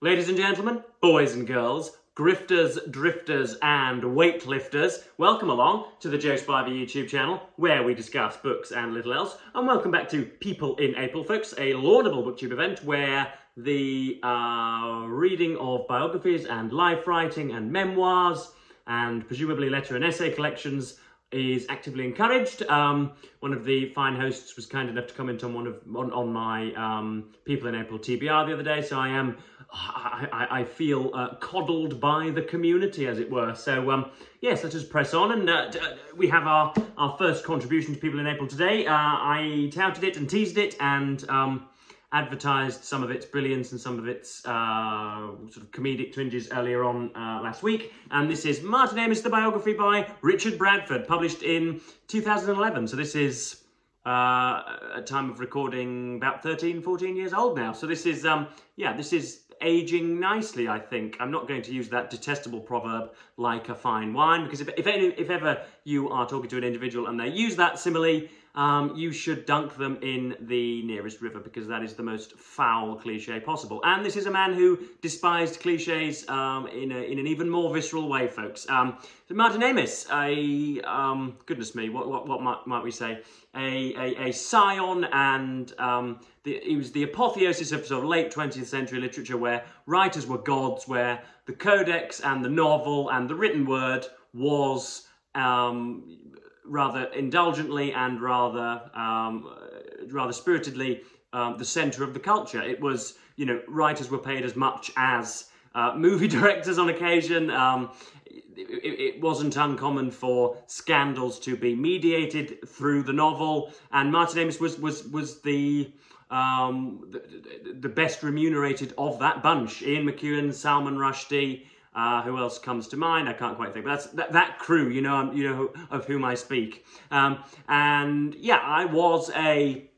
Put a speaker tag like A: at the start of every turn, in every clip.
A: Ladies and gentlemen, boys and girls, grifters, drifters, and weightlifters, welcome along to the Joe Spivey YouTube channel, where we discuss books and little else. And welcome back to People in April, folks, a laudable booktube event where the uh, reading of biographies and life writing and memoirs and presumably letter and essay collections is actively encouraged. Um, one of the fine hosts was kind enough to comment on one of on, on my um, People in April TBR the other day, so I am I, I, I feel uh, coddled by the community, as it were. So um, yes, let us just press on, and uh, we have our our first contribution to People in April today. Uh, I touted it and teased it, and um, advertised some of its brilliance and some of its uh, sort of comedic twinges earlier on uh, last week. And this is Martin Amis, the biography by Richard Bradford, published in 2011. So this is uh, a time of recording about 13, 14 years old now. So this is, um, yeah, this is aging nicely, I think. I'm not going to use that detestable proverb, like a fine wine, because if, if, any, if ever you are talking to an individual and they use that simile, um, you should dunk them in the nearest river because that is the most foul cliche possible. And this is a man who despised cliches um, in, a, in an even more visceral way, folks. Um, so Martin Amis, a, um, goodness me, what, what, what might, might we say? A, a, a scion and um, the, he was the apotheosis of sort of late 20th century literature where writers were gods, where the codex and the novel and the written word was um, rather indulgently and rather um, rather spiritedly um, the center of the culture. It was, you know, writers were paid as much as uh, movie directors on occasion. Um, it, it, wasn't uncommon for scandals to be mediated through the novel, and Martin Amis was was was the um, the, the, best remunerated of that bunch. Ian McEwan, Salman Rushdie, uh, who else comes to mind? I can't quite think, but that's that, that crew, you know, um, you know of whom I speak. Um, and yeah, I was a,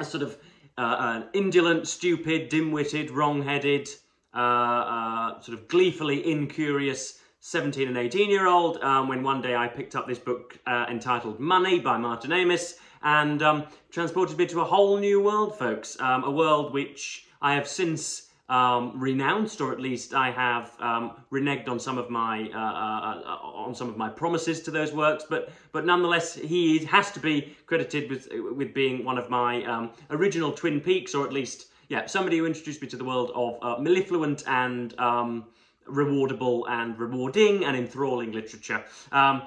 A: a sort of uh, an indolent, stupid, dim-witted, wrong-headed, uh, uh sort of gleefully incurious 17 and 18 year old um, when one day I picked up this book uh, entitled Money by Martin Amis and um, transported me to a whole new world, folks. Um, a world which I have since um, renounced, or at least I have um, reneged on some of my uh, uh, uh, on some of my promises to those works. But but nonetheless, he has to be credited with with being one of my um, original Twin Peaks, or at least yeah, somebody who introduced me to the world of uh, mellifluent and um, rewardable and rewarding and enthralling literature. Um,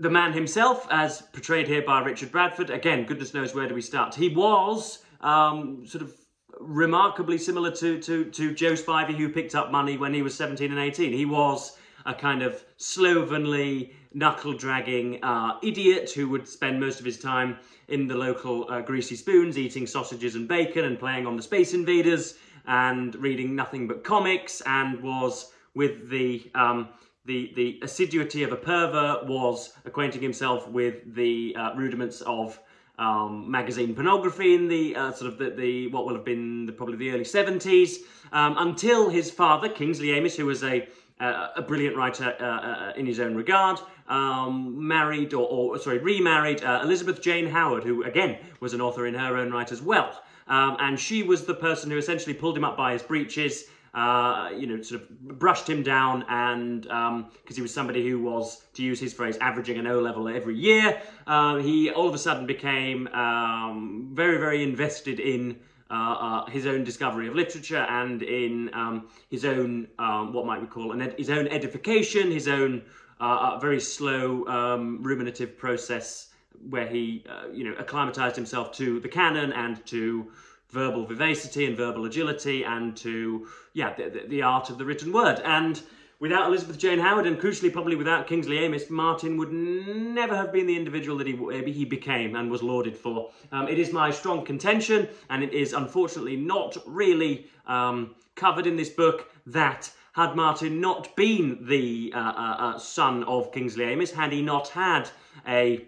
A: the man himself, as portrayed here by Richard Bradford, again, goodness knows where do we start. He was um, sort of remarkably similar to, to, to Joe Spivey, who picked up money when he was 17 and 18. He was a kind of slovenly, knuckle-dragging uh, idiot who would spend most of his time in the local uh, Greasy Spoons, eating sausages and bacon and playing on the Space Invaders and reading nothing but comics and was with the... Um, the, the assiduity of a pervert was acquainting himself with the uh, rudiments of um, magazine pornography in the uh, sort of the, the, what will have been the, probably the early 70s um, until his father Kingsley Amis who was a uh, a brilliant writer uh, uh, in his own regard, um, married or, or, sorry remarried uh, Elizabeth Jane Howard who again was an author in her own right as well. Um, and she was the person who essentially pulled him up by his breeches uh, you know, sort of brushed him down and because um, he was somebody who was, to use his phrase, averaging an O level every year, uh, he all of a sudden became um, very, very invested in uh, uh, his own discovery of literature and in um, his own, um, what might we call, an his own edification, his own uh, very slow um, ruminative process where he, you know, acclimatized himself to the canon and to verbal vivacity and verbal agility and to, yeah, the, the, art of the written word. And without Elizabeth Jane Howard and crucially probably without Kingsley Amis, Martin would never have been the individual that he, he became and was lauded for. Um, it is my strong contention, and it is unfortunately not really um, covered in this book, that had Martin not been the uh, uh, uh, son of Kingsley Amis, had he not had a,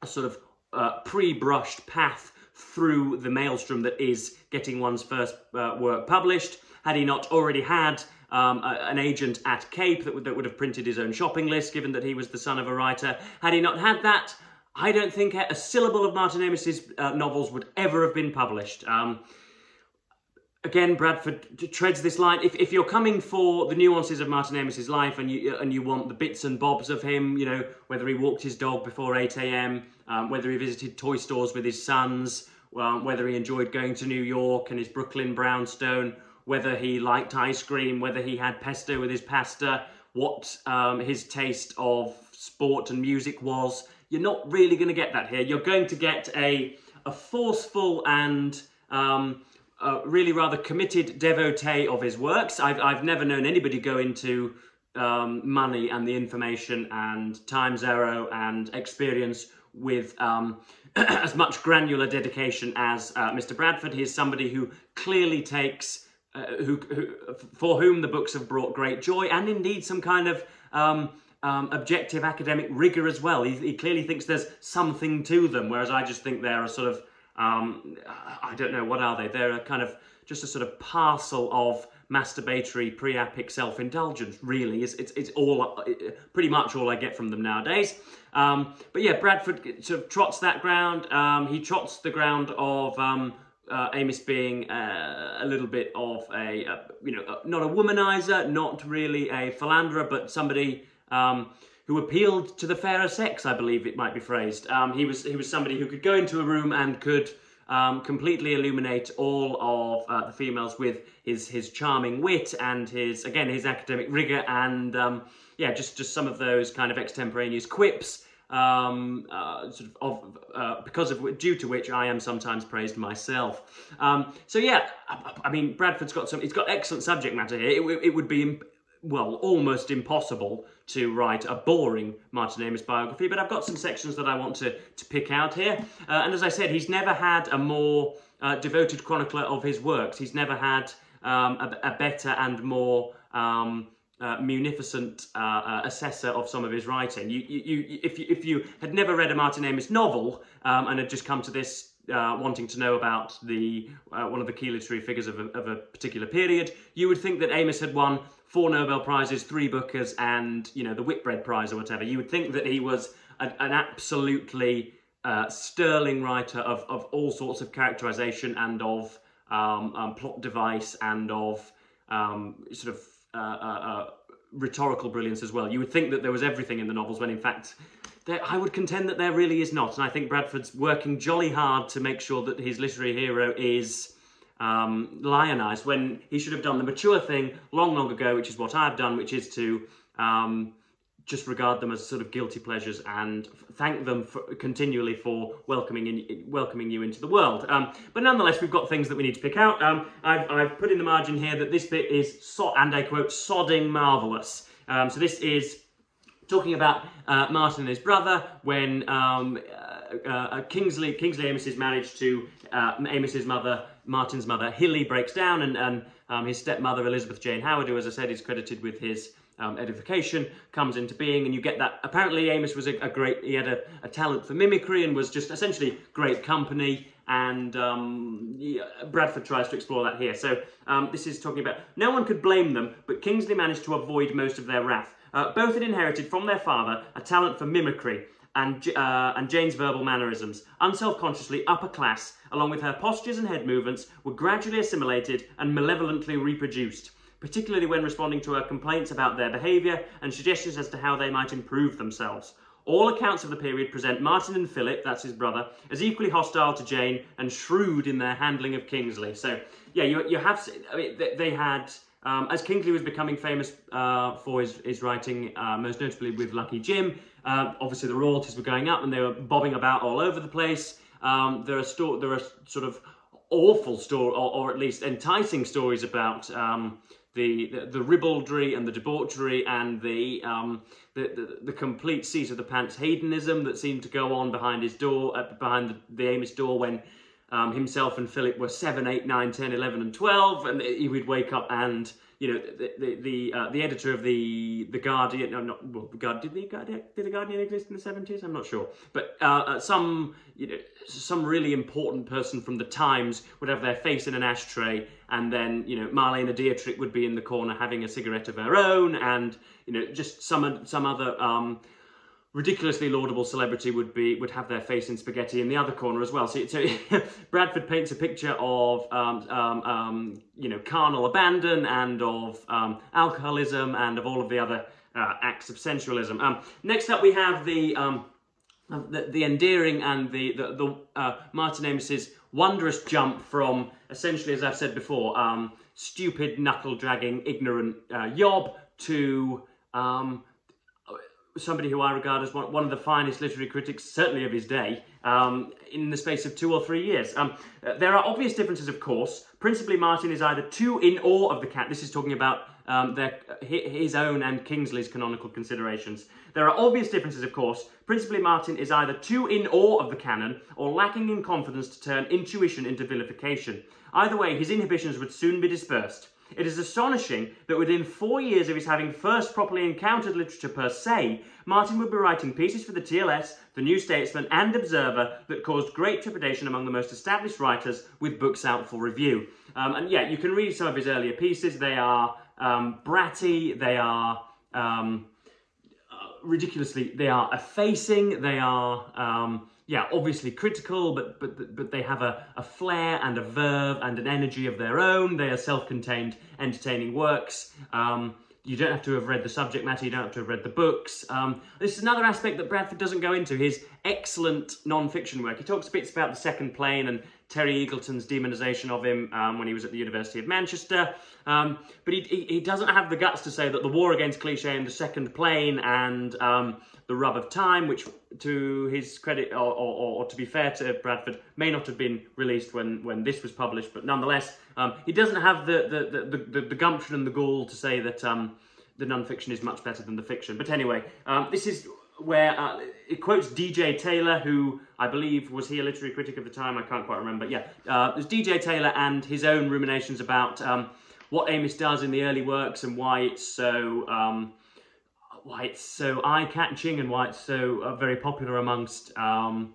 A: a sort of uh, pre-brushed path through the maelstrom that is getting one's first uh, work published. Had he not already had um, a, an agent at Cape that would, that would have printed his own shopping list, given that he was the son of a writer, had he not had that, I don't think a syllable of Martin Amis's uh, novels would ever have been published. Um, again, Bradford treads this line. If, if you're coming for the nuances of Martin Amis's life and you and you want the bits and bobs of him, you know, whether he walked his dog before 8 a.m., um, whether he visited toy stores with his sons, um, whether he enjoyed going to New York and his Brooklyn brownstone, whether he liked ice cream, whether he had pesto with his pasta, what um, his taste of sport and music was. You're not really going to get that here. You're going to get a, a forceful and um, really rather committed devotee of his works. I've, I've never known anybody go into um, money and the information and Time's Arrow and experience with um, as much granular dedication as uh, Mr. Bradford. He is somebody who clearly takes, uh, who, who, for whom the books have brought great joy and indeed some kind of um, um, objective academic rigor as well. He, he, clearly thinks there's something to them, whereas I just think they're a sort of, um, I don't know, what are they? They're a kind of, just a sort of parcel of masturbatory priapic self-indulgence really. It's, it's, it's all pretty much all I get from them nowadays. Um, but yeah Bradford sort of trots that ground. Um, he trots the ground of um, uh, Amis being uh, a little bit of a, a you know not a womanizer not really a philanderer but somebody um, who appealed to the fairer sex I believe it might be phrased um, he was he was somebody who could go into a room and could um, completely illuminate all of uh, the females with his his charming wit and his again his academic rigor and um, yeah just just some of those kind of extemporaneous quips um, uh, sort of, of uh, because of due to which I am sometimes praised myself. Um, so yeah, I, I, mean Bradford's got some. It's got excellent subject matter here. It, it would be well, almost impossible to write a boring Martin Amis biography, but I've got some sections that I want to, to pick out here. Uh, and as I said, he's never had a more uh, devoted chronicler of his works. He's never had um, a, a, better and more um, uh, munificent uh, uh, assessor of some of his writing. You, you, you, if, you, if you had never read a Martin Amis novel um, and had just come to this uh, wanting to know about the uh, one of the key literary figures of a, of a, particular period, you would think that Amis had won four Nobel Prizes, three Bookers, and you know the Whitbread Prize or whatever. You would think that he was an, an absolutely uh, sterling writer of, of all sorts of characterization and of um, um, plot device and of um, sort of uh, uh, uh, rhetorical brilliance as well. You would think that there was everything in the novels when in fact there, I would contend that there really is not. And I think Bradford's working jolly hard to make sure that his literary hero is um, lionized when he should have done the mature thing long, long ago, which is what I've done, which is to um, just regard them as sort of guilty pleasures and thank them for, continually for welcoming in, welcoming you into the world. Um, but nonetheless, we've got things that we need to pick out. Um, I've, I've, put in the margin here that this bit is, so, and I quote, sodding marvellous. Um, so this is talking about uh, Martin and his brother when um, uh, uh, Kingsley, Kingsley Amis's marriage to uh, Amis's mother, Martin's mother, Hilly, breaks down, and, and um, his stepmother, Elizabeth Jane Howard, who, as I said, is credited with his um, edification, comes into being, and you get that. Apparently, Amis was a, a great, he had a, a, talent for mimicry and was just essentially great company. And um, yeah, Bradford tries to explore that here. So, um, this is talking about no one could blame them, but Kingsley managed to avoid most of their wrath. Uh, both had inherited from their father a talent for mimicry and, uh, and Jane's verbal mannerisms, unself-consciously upper class, along with her postures and head movements, were gradually assimilated and malevolently reproduced, particularly when responding to her complaints about their behaviour and suggestions as to how they might improve themselves. All accounts of the period present Martin and Philip, that's his brother, as equally hostile to Jane and shrewd in their handling of Kingsley. So, yeah, you, you have, I mean, they had um, as Kingsley was becoming famous uh, for his, his writing, uh, most notably with Lucky Jim, uh, obviously the royalties were going up and they were bobbing about all over the place. Um, there are sto- there are sort of awful story, or, or, at least enticing stories about um, the, the, the ribaldry and the debauchery and the, um, the, the, the complete seat of the pants hedonism that seemed to go on behind his door, uh, behind the, the Amis door when um, himself and Philip were 7, 8, 9, 10, 11 and 12 and he would wake up and you know the the the, uh, the editor of the the Guardian no not well the Guardian did the Guardian did the Guardian exist in the 70s I'm not sure. But uh, uh, some you know some really important person from the Times would have their face in an ashtray and then you know Marlene Dietrich would be in the corner having a cigarette of her own and you know just some some other um, ridiculously laudable celebrity would be would have their face in spaghetti in the other corner as well. So, so Bradford paints a picture of um, um, um, you know carnal abandon and of um, alcoholism and of all of the other uh, acts of sensualism. Um, next up, we have the um, the, the, endearing and the the, the uh, Martin Amis's wondrous jump from essentially, as I've said before, stupid, knuckle dragging, ignorant uh, yob to somebody who I regard as one, of the finest literary critics, certainly of his day, um, in the space of two or three years. Um, uh, there are obvious differences, of course. Principally, Martin is either too in awe of the cat. This is talking about um, their, his own and Kingsley's canonical considerations. There are obvious differences, of course. Principally, Martin is either too in awe of the canon or lacking in confidence to turn intuition into vilification. Either way, his inhibitions would soon be dispersed. It is astonishing that within four years of his having first properly encountered literature per se, Martin would be writing pieces for the TLS, the New Statesman, and Observer that caused great trepidation among the most established writers with books out for review. Um, and yeah, you can read some of his earlier pieces. They are um, bratty, they are um, uh, ridiculously, they are effacing, they are um, yeah, obviously critical, but but but they have a, a flair and a verve and an energy of their own. They are self-contained, entertaining works. Um, you don't have to have read the subject matter, you don't have to have read the books. Um, this is another aspect that Bradford doesn't go into, his excellent non-fiction work. He talks bits about the second plane and Terry Eagleton's demonisation of him um, when he was at the University of Manchester. Um, but he, he, he, doesn't have the guts to say that the war against cliche and the second plane and um, the rub of time, which to his credit, or, or, or, to be fair to Bradford, may not have been released when, when this was published, but nonetheless, um, he doesn't have the, the, the, the, the gumption and the gall to say that um, the non-fiction is much better than the fiction. But anyway, um, this is where uh, it quotes DJ Taylor, who I believe was he a literary critic of the time. I can't quite remember. Yeah, uh, there's DJ Taylor and his own ruminations about um, what Amis does in the early works and why it's so um, why it's so eye-catching and why it's so uh, very popular amongst um,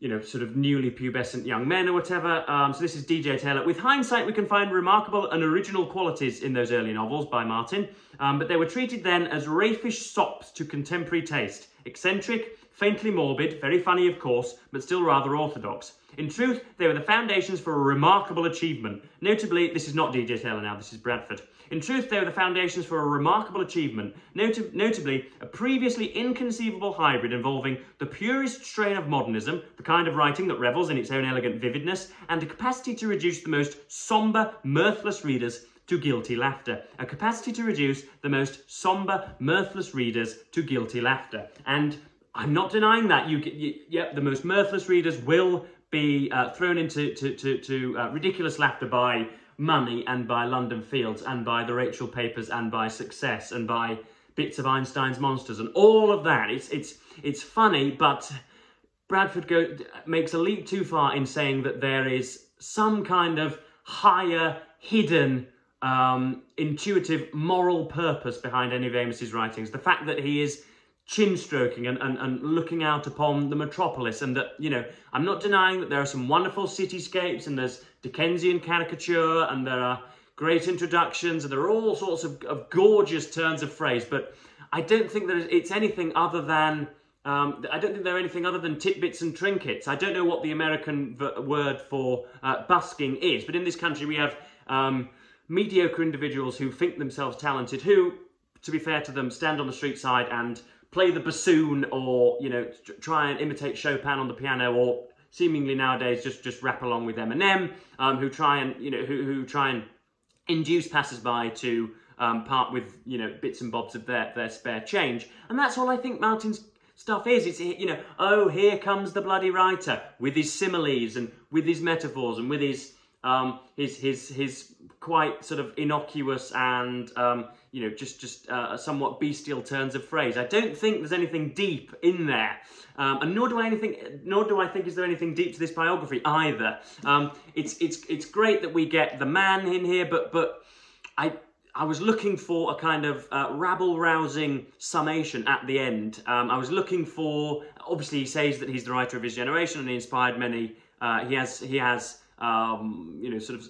A: you know, sort of newly pubescent young men or whatever. Um, so this is DJ Taylor. With hindsight, we can find remarkable and original qualities in those early novels by Martin, um, but they were treated then as raffish sops to contemporary taste. Eccentric, faintly morbid, very funny of course, but still rather orthodox. In truth, they were the foundations for a remarkable achievement. Notably, this is not DJ Taylor now, this is Bradford. In truth, they were the foundations for a remarkable achievement, Not- notably a previously inconceivable hybrid involving the purest strain of modernism, the kind of writing that revels in its own elegant vividness, and a capacity to reduce the most sombre, mirthless readers to guilty laughter. A capacity to reduce the most sombre, mirthless readers to guilty laughter. And I'm not denying that. You, you yep, the most mirthless readers will be uh, thrown into to, to, to uh, ridiculous laughter by money and by London Fields and by the Rachel papers and by success and by bits of Einstein's monsters and all of that. It's it's it's funny, but Bradford go, makes a leap too far in saying that there is some kind of higher, hidden, um, intuitive, moral purpose behind any of Amis's writings. The fact that he is chin stroking and, and, and looking out upon the metropolis and that, you know, I'm not denying that there are some wonderful cityscapes and there's Dickensian caricature and there are great introductions and there are all sorts of, of gorgeous turns of phrase, but I don't think that it's anything other than um, I don't think they're anything other than titbits and trinkets. I don't know what the American word for uh, busking is, but in this country we have um, mediocre individuals who think themselves talented, who, to be fair to them, stand on the street side and play the bassoon or, you know, try and imitate Chopin on the piano or seemingly nowadays just just rap along with Eminem, um, who try and you know who who try and induce passers-by to um, part with you know bits and bobs of their their spare change, and that's all I think Martin's stuff is. It's you know oh here comes the bloody writer with his similes and with his metaphors and with his um, his his his quite sort of innocuous and um, you know just just uh, somewhat bestial turns of phrase. I don't think there's anything deep in there, um, and nor do I anything nor do I think is there anything deep to this biography either. Um, it's it's it's great that we get the man in here, but but I. I was looking for a kind of uh, rabble-rousing summation at the end. Um, I was looking for, obviously, he says that he's the writer of his generation and he inspired many. Uh, he has he has um, you know, sort of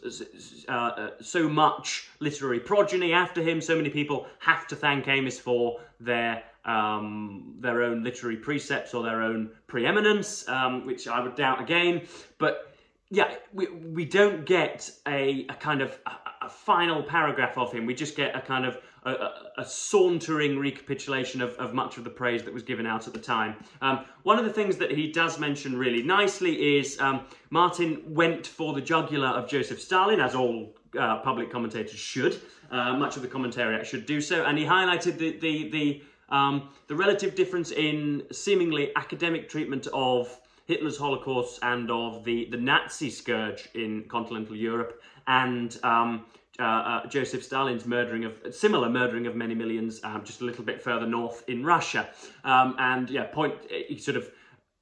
A: uh, uh, so much literary progeny after him. So many people have to thank Amis for their um, their own literary precepts or their own preeminence, um, which I would doubt again. But yeah, we, we don't get a, a kind of a, a final paragraph of him. We just get a kind of a, a, sauntering recapitulation of, of, much of the praise that was given out at the time. Um, one of the things that he does mention really nicely is um, Martin went for the jugular of Joseph Stalin, as all uh, public commentators should. Uh, much of the commentary should do so, and he highlighted the the the, um, the relative difference in seemingly academic treatment of Hitler's Holocaust and of the, the Nazi scourge in continental Europe and um, uh, uh, Joseph Stalin's murdering of similar murdering of many millions um, just a little bit further north in Russia. Um, and yeah, point he sort of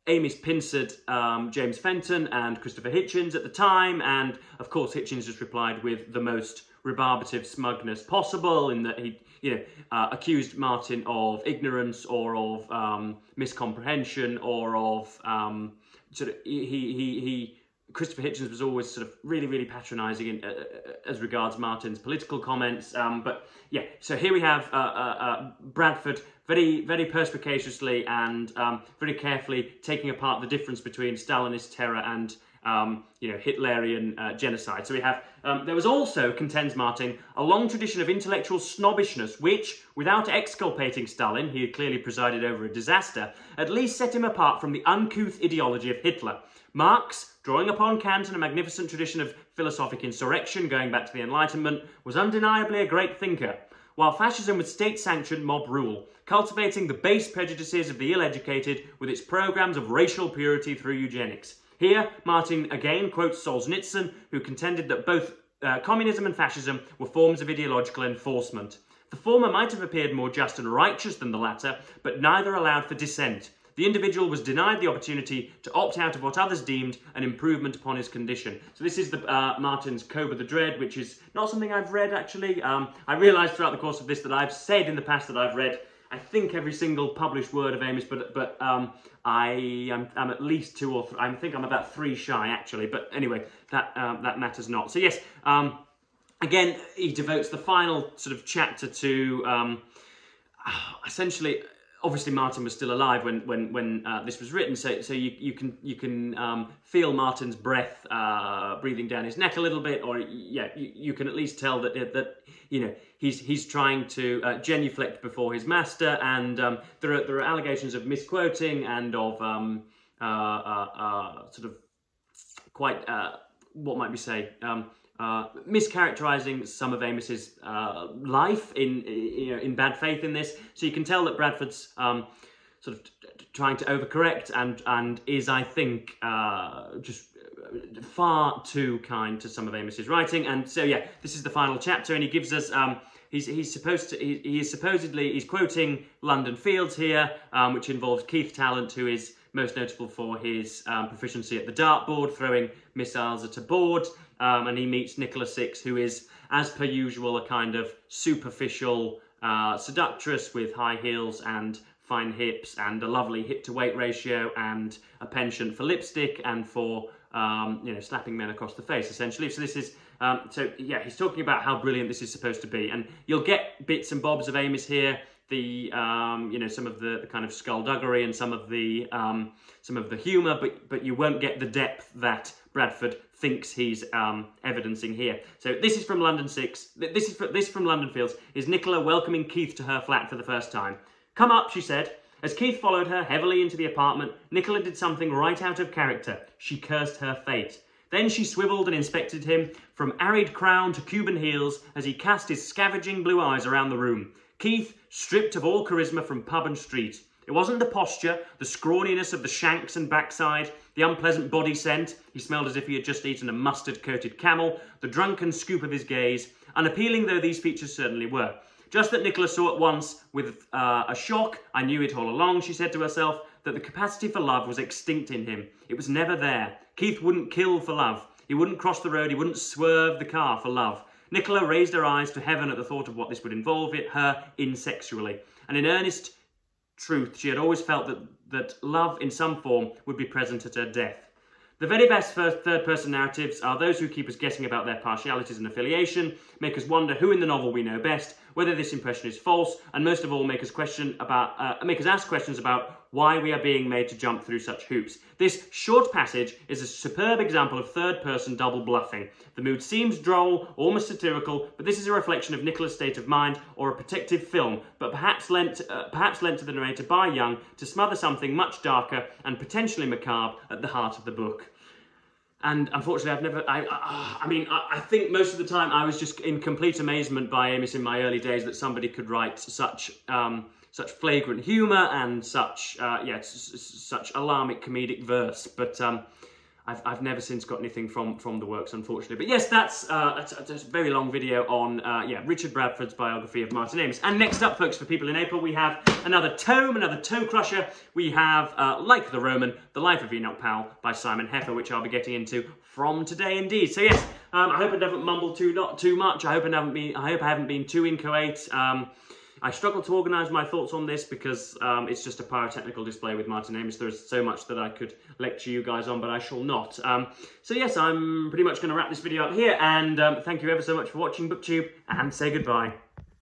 A: Amis pincered um, James Fenton and Christopher Hitchens at the time, and of course Hitchens just replied with the most rebarbative smugness possible in that he you know, uh, accused Martin of ignorance or of um, miscomprehension or of um, sort of he he he. Christopher Hitchens was always sort of really, really patronising in, uh, uh, as regards Martin's political comments. Um, but yeah, so here we have uh, uh, uh Bradford very, very perspicaciously and um, very carefully taking apart the difference between Stalinist terror and um, you know, Hitlerian uh, genocide. So we have, um, there was also, contends Martin, a long tradition of intellectual snobbishness, which, without exculpating Stalin, he had clearly presided over a disaster, at least set him apart from the uncouth ideology of Hitler. Marx, drawing upon Kant and a magnificent tradition of philosophic insurrection going back to the Enlightenment, was undeniably a great thinker, while fascism was state-sanctioned mob rule, cultivating the base prejudices of the ill-educated with its programs of racial purity through eugenics. Here, Martin again quotes Solzhenitsyn, who contended that both uh, communism and fascism were forms of ideological enforcement. The former might have appeared more just and righteous than the latter, but neither allowed for dissent. The individual was denied the opportunity to opt out of what others deemed an improvement upon his condition. So this is the uh, Martin's Koba the Dread, which is not something I've read actually. Um, I realised throughout the course of this that I've said in the past that I've read I think every single published word of Amis, but but um, I am I'm at least two or three. I think I'm about three shy actually. But anyway, that um, that matters not. So yes, um, again, he devotes the final sort of chapter to um, essentially obviously Martin was still alive when when when uh, this was written, so so you you can you can um, feel Martin's breath uh, breathing down his neck a little bit, or yeah, you, you can at least tell that that you know he's he's trying to uh, genuflect before his master, and um, there are there are allegations of misquoting and of um, uh, uh, uh sort of quite what might we say. Uh, mischaracterizing some of Amis's uh, life in you know, in bad faith in this. So you can tell that Bradford's um, sort of trying to overcorrect and and is I think uh, just far too kind to some of Amis's writing. And so yeah, this is the final chapter, and he gives us. Um, he's, he's supposed to he, he is supposedly he's quoting London Fields here, um, which involves Keith Talent, who is most notable for his um, proficiency at the dartboard, throwing missiles at a board. Um, and he meets Nicola Six, who is, as per usual, a kind of superficial uh, seductress with high heels and fine hips and a lovely hip to weight ratio and a penchant for lipstick and for um, you know slapping men across the face essentially. So this is um, so yeah, he's talking about how brilliant this is supposed to be, and you'll get bits and bobs of Amis here the um, you know some of the, the, kind of skullduggery and some of the um, some of the humour, but but you won't get the depth that Bradford thinks he's um, evidencing here. So this is from London Six. This is for, this from London Fields. Is Nicola welcoming Keith to her flat for the first time? Come up, she said. As Keith followed her heavily into the apartment, Nicola did something right out of character. She cursed her fate. Then she swiveled and inspected him from arid crown to Cuban heels as he cast his scavenging blue eyes around the room. Keith, stripped of all charisma from pub and street. It wasn't the posture, the scrawniness of the shanks and backside, the unpleasant body scent, he smelled as if he had just eaten a mustard-coated camel, the drunken scoop of his gaze, unappealing though these features certainly were. Just that Nicola saw at once, with uh, a shock, I knew it all along, she said to herself, that the capacity for love was extinct in him. It was never there. Keith wouldn't kill for love. He wouldn't cross the road, he wouldn't swerve the car for love. Nicola raised her eyes to heaven at the thought of what this would involve it, her insexually. And in earnest truth, she had always felt that, that love in some form would be present at her death. The very best first, third person narratives are those who keep us guessing about their partialities and affiliation, make us wonder who in the novel we know best, whether this impression is false, and most of all, make us question about, uh, make us ask questions about why we are being made to jump through such hoops. This short passage is a superb example of third-person double bluffing. The mood seems droll, almost satirical, but this is a reflection of Nicola's state of mind or a protective film, but perhaps lent, uh, perhaps lent to the narrator by Young to smother something much darker and potentially macabre at the heart of the book. And unfortunately, I've never, I, I, I mean, I, I, think most of the time I was just in complete amazement by Amis in my early days that somebody could write such, um, such flagrant humour and such, uh, yeah, such alarmic comedic verse. But um, I've, I've never since got anything from, from the works, unfortunately. But yes, that's, uh, that's, that's a very long video on, uh, yeah, Richard Bradford's biography of Martin Amis. And next up, folks, for people in April, we have another tome, another toe crusher. We have, uh, like the Roman, The Life of Enoch Powell by Simon Heffer, which I'll be getting into from today indeed. So yes, um, I hope I haven't mumbled too not too much. I hope I haven't been I hope I haven't been too inchoate. Um, I struggle to organise my thoughts on this because um, it's just a pyrotechnical display with Martin Amis. There is so much that I could lecture you guys on, but I shall not. Um, so yes, I'm pretty much going to wrap this video up here, and um, thank you ever so much for watching BookTube, and say goodbye.